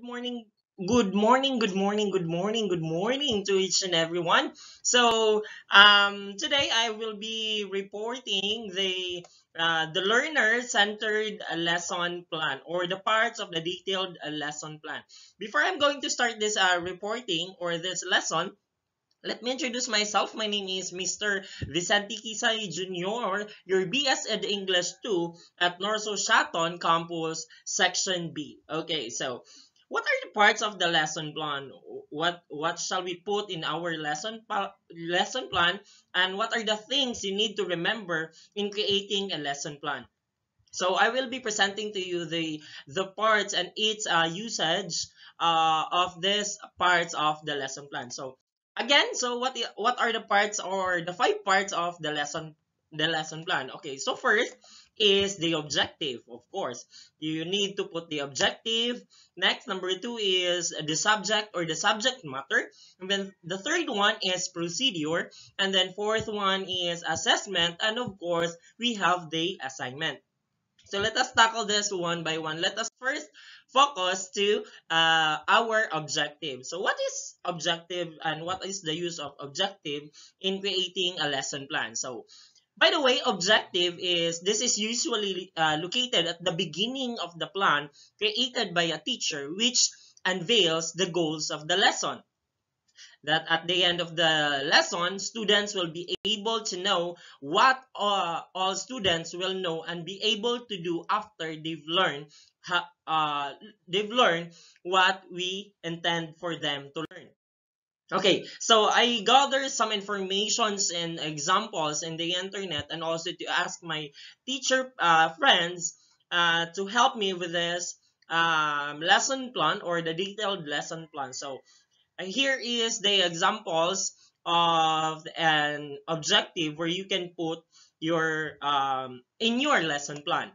good morning. Good morning, good morning, good morning, good morning to each and everyone. So, um, today I will be reporting the uh, the learner-centered uh, lesson plan or the parts of the detailed uh, lesson plan. Before I'm going to start this uh, reporting or this lesson, let me introduce myself. My name is Mr. Vicente Quisay Jr., your BS Ed English 2 at Norso Shaton Campus Section B. Okay, so what are the parts of the lesson plan? What what shall we put in our lesson lesson plan and what are the things you need to remember in creating a lesson plan? So I will be presenting to you the the parts and its uh, usage uh, of these parts of the lesson plan. So again, so what what are the parts or the five parts of the lesson the lesson plan? Okay, so first is the objective, of course. You need to put the objective. Next, number two is the subject or the subject matter. And then the third one is procedure. And then fourth one is assessment. And of course, we have the assignment. So let us tackle this one by one. Let us first focus to uh, our objective. So what is objective and what is the use of objective in creating a lesson plan? So by the way, objective is this is usually uh, located at the beginning of the plan created by a teacher which unveils the goals of the lesson that at the end of the lesson, students will be able to know what uh, all students will know and be able to do after they've learned uh, they've learned what we intend for them to learn. Okay, so I gathered some informations and examples in the internet and also to ask my teacher uh, friends uh, to help me with this um, lesson plan or the detailed lesson plan. So here is the examples of an objective where you can put your um, in your lesson plan.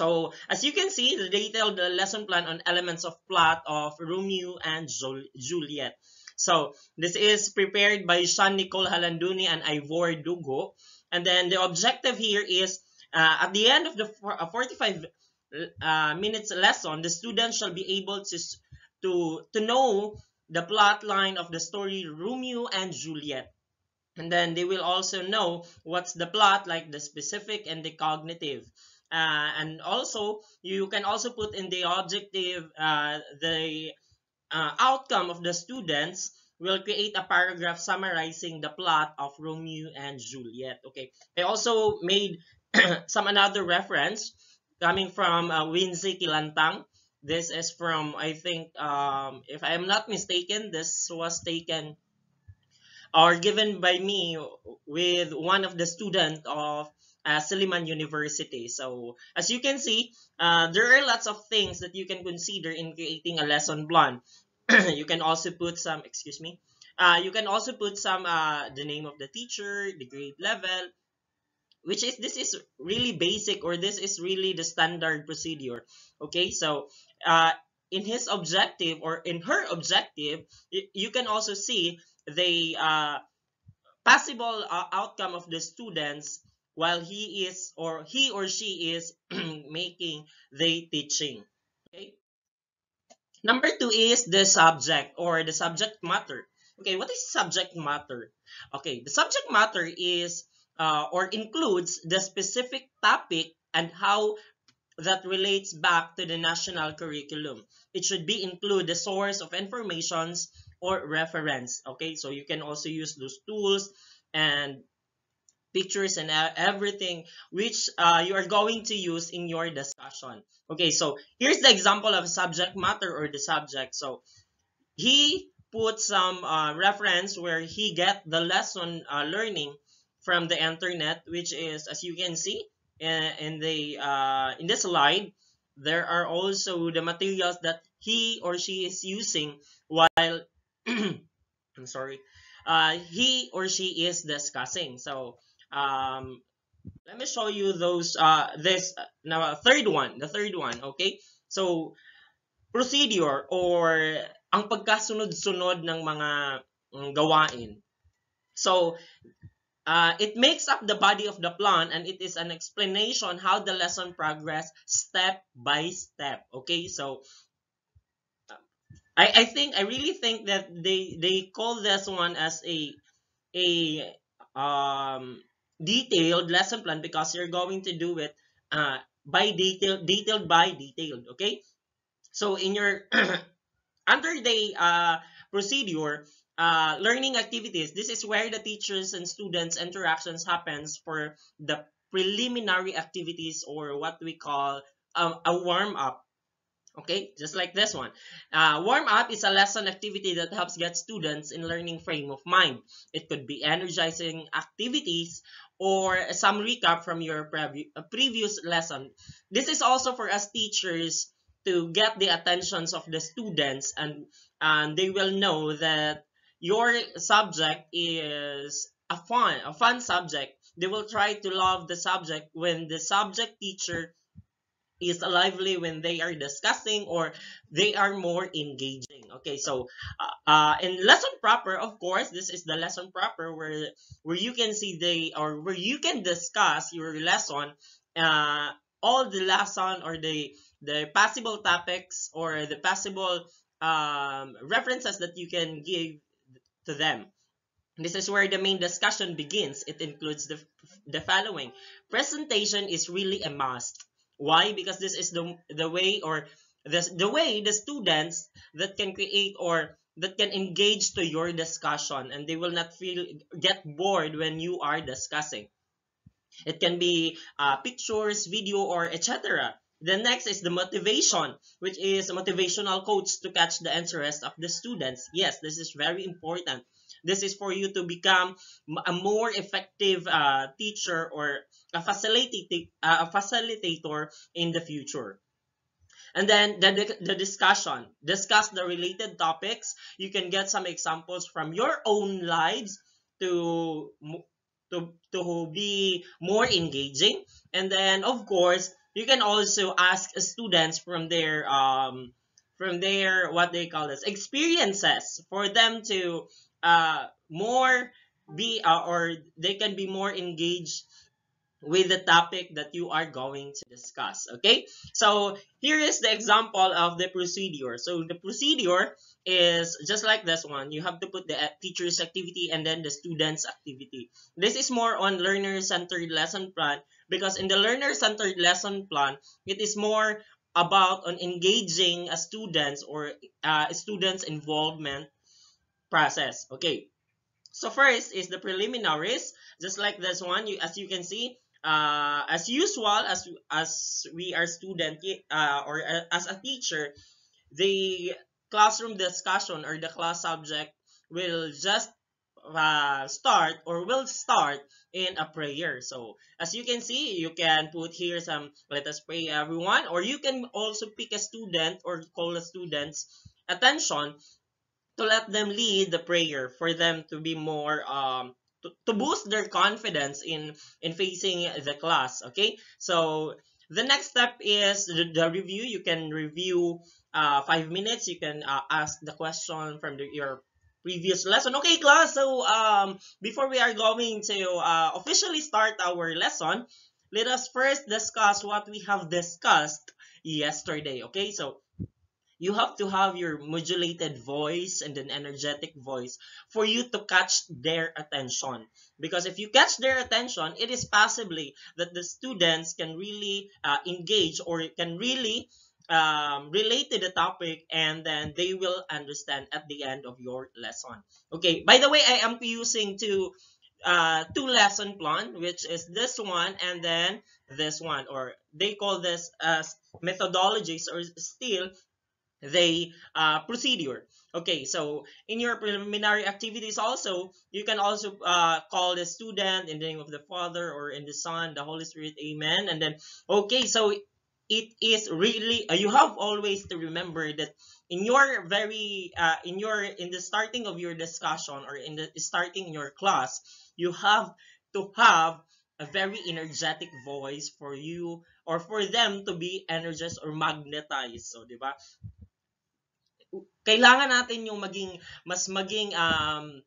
So as you can see, the detailed lesson plan on elements of plot of Romeo and Juliet. So this is prepared by Sean Nicole Halanduni and Ivor Dugo. And then the objective here is uh, at the end of the 45 uh, minutes lesson, the students shall be able to to to know the plot line of the story Romeo and Juliet. And then they will also know what's the plot, like the specific and the cognitive. Uh, and also, you can also put in the objective, uh, the uh, outcome of the students will create a paragraph summarizing the plot of Romeo and Juliet. Okay. I also made some another reference coming from uh, Kilantang this is from, I think, um, if I am not mistaken, this was taken or given by me with one of the student of uh, University. So as you can see, uh, there are lots of things that you can consider in creating a lesson plan. you can also put some, excuse me, uh, you can also put some, uh, the name of the teacher, the grade level, which is this is really basic or this is really the standard procedure okay so uh, in his objective or in her objective you can also see the uh, possible outcome of the students while he is or he or she is making the teaching okay number two is the subject or the subject matter okay what is subject matter okay the subject matter is uh, or includes the specific topic and how that relates back to the national curriculum. It should be include the source of informations or reference. Okay, so you can also use those tools and pictures and everything which uh, you are going to use in your discussion. Okay, so here's the example of subject matter or the subject. So he put some uh, reference where he get the lesson uh, learning from the internet, which is, as you can see in, in the uh, in the slide, there are also the materials that he or she is using while I'm sorry, uh, he or she is discussing. So um, let me show you those uh, this now third one, the third one. Okay, so procedure or ang pagkasunod-sunod ng mga um, gawain. So uh, it makes up the body of the plan and it is an explanation how the lesson progress step by step. Okay, so I, I think I really think that they they call this one as a a um detailed lesson plan because you're going to do it uh by detail detailed by detailed okay? So in your under the uh procedure uh learning activities this is where the teachers and students interactions happens for the preliminary activities or what we call um, a warm up Okay, just like this one. Uh, warm up is a lesson activity that helps get students in learning frame of mind. It could be energizing activities or some recap from your uh, previous lesson. This is also for us teachers to get the attentions of the students and, and they will know that your subject is a fun, a fun subject. They will try to love the subject when the subject teacher is lively when they are discussing or they are more engaging okay so uh, uh, in lesson proper of course this is the lesson proper where where you can see they or where you can discuss your lesson uh, all the lesson or the the possible topics or the possible um, references that you can give to them this is where the main discussion begins. It includes the, the following. Presentation is really a must why? Because this is the, the way or this, the way the students that can create or that can engage to your discussion and they will not feel get bored when you are discussing. It can be uh, pictures, video, or etc. The next is the motivation, which is a motivational coach to catch the interest of the students. Yes, this is very important. This is for you to become a more effective uh, teacher or a facilitator, uh, a facilitator in the future. And then the, the discussion. Discuss the related topics. You can get some examples from your own lives to, to, to be more engaging. And then, of course, you can also ask students from their um, from their what they call this experiences for them to uh, more be uh, or they can be more engaged with the topic that you are going to discuss okay? So here is the example of the procedure. So the procedure is just like this one. You have to put the uh, teacher's activity and then the student's activity. This is more on learner centered lesson plan because in the learner centered lesson plan it is more about on engaging a students or uh, students involvement process. Okay. So first is the preliminaries. Just like this one you as you can see uh, as usual, as as we are student uh, or uh, as a teacher, the classroom discussion or the class subject will just uh, start or will start in a prayer. So as you can see, you can put here some let us pray everyone or you can also pick a student or call a student's attention to let them lead the prayer for them to be more um, to, to boost their confidence in in facing the class okay? So the next step is the, the review. You can review uh, five minutes. You can uh, ask the question from the, your previous lesson. Okay class so um before we are going to uh, officially start our lesson let us first discuss what we have discussed yesterday okay? So you have to have your modulated voice and an energetic voice for you to catch their attention. Because if you catch their attention, it is possibly that the students can really uh, engage or can really um, relate to the topic and then they will understand at the end of your lesson. Okay, by the way, I am using two uh, two lesson plan, which is this one and then this one, or they call this as methodologies or still the uh, procedure. Okay, so in your preliminary activities also, you can also uh, call the student in the name of the Father or in the Son, the Holy Spirit, Amen. And then, okay, so it is really, uh, you have always to remember that in your very, uh, in your, in the starting of your discussion or in the starting your class, you have to have a very energetic voice for you or for them to be energized or magnetized. So, di ba? Kailangan natin yung maging mas maging um,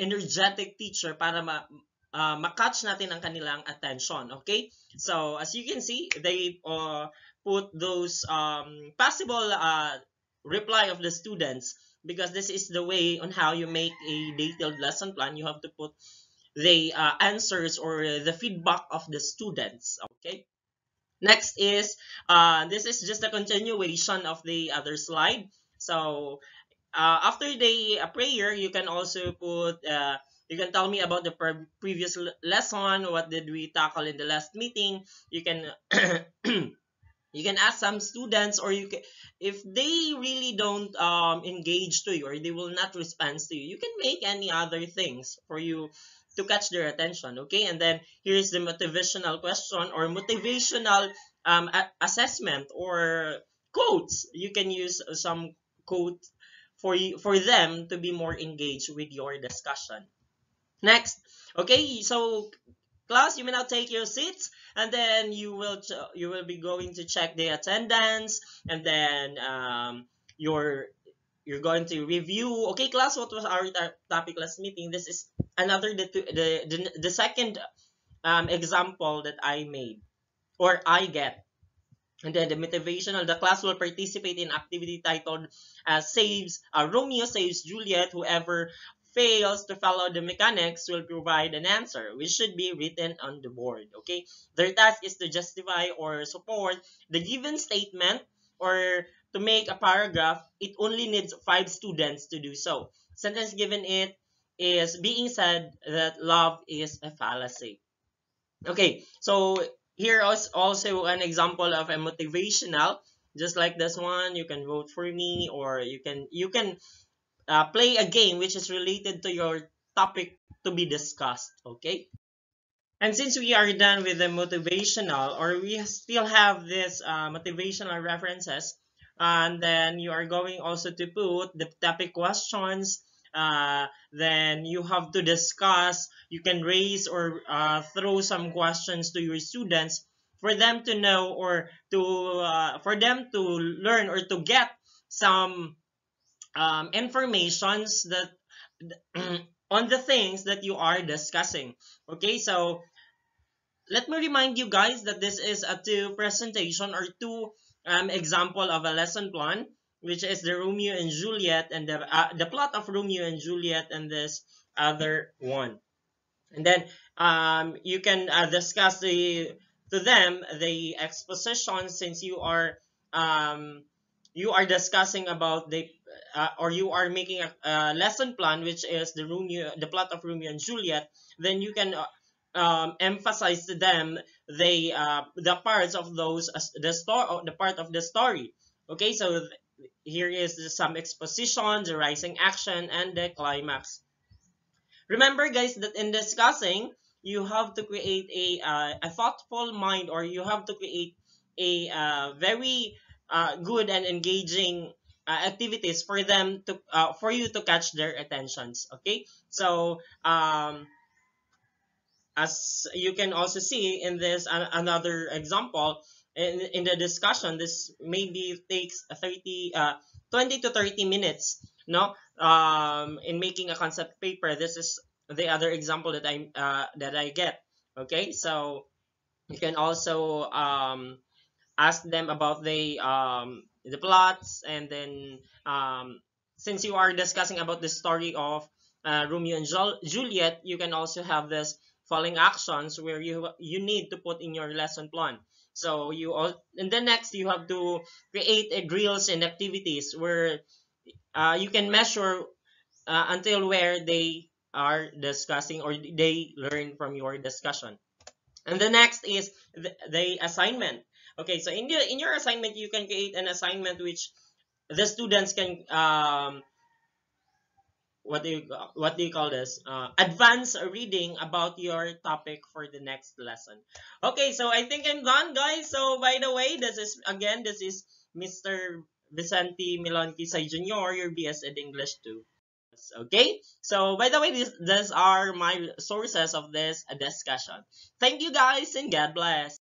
energetic teacher para ma uh, ma-catch natin ang kanilang attention. Okay? So, as you can see, they uh, put those um, possible uh, reply of the students because this is the way on how you make a detailed lesson plan you have to put the uh, answers or the feedback of the students okay next is uh, this is just a continuation of the other slide so uh, after the uh, prayer you can also put uh, you can tell me about the pre previous lesson what did we tackle in the last meeting. You can you can ask some students or you can if they really don't um, engage to you or they will not respond to you you can make any other things for you to catch their attention okay? And then here's the motivational question or motivational um, assessment or quotes. You can use some quotes for you for them to be more engaged with your discussion. Next. Okay so class you may now take your seats and then you will you will be going to check the attendance and then um, your you're going to review. Okay class what was our topic last meeting? This is another the the the, the second um, example that i made or i get and then the motivational the class will participate in activity titled uh, saves uh, romeo saves juliet whoever fails to follow the mechanics will provide an answer which should be written on the board okay their task is to justify or support the given statement or to make a paragraph, it only needs five students to do so. Sentence given it is being said that love is a fallacy. Okay, so here is also an example of a motivational. Just like this one, you can vote for me or you can you can uh, play a game which is related to your topic to be discussed. Okay. And since we are done with the motivational or we still have this uh, motivational references, and then you are going also to put the topic questions uh, then you have to discuss you can raise or uh, throw some questions to your students for them to know or to uh, for them to learn or to get some um, informations that on the things that you are discussing. Okay so let me remind you guys that this is a two presentation or two um, example of a lesson plan, which is the Romeo and Juliet and the, uh, the plot of Romeo and Juliet and this other one. And then um, you can uh, discuss the to them the exposition since you are um, you are discussing about the uh, or you are making a, a, lesson plan which is the Romeo the plot of Romeo and Juliet then you can uh, um, emphasize to them the uh, the parts of those uh, the story the part of the story okay so here is some exposition the rising action and the climax. Remember guys that in discussing you have to create a uh, a thoughtful mind or you have to create a uh, very uh, good and engaging uh, activities for them to uh, for you to catch their attentions okay? So um as you can also see in this uh, another example in, in the discussion this maybe takes 30 uh, 20 to 30 minutes no um, in making a concept paper this is the other example that I uh, that I get okay so you can also um, ask them about the um, the plots and then um, since you are discussing about the story of uh, Romeo and Juliet you can also have this following actions where you you need to put in your lesson plan. So you all and then next you have to create a drills and activities where uh, you can measure uh, until where they are discussing or they learn from your discussion. And the next is the, the assignment. Okay, so in the in your assignment you can create an assignment which the students can um, what do you what do you call this uh, advanced reading about your topic for the next lesson. Okay so i think i'm done guys. So by the way this is again this is mr vicente milon quisay jr your bs in english too. Okay? So by the way these are my sources of this discussion. Thank you guys and god bless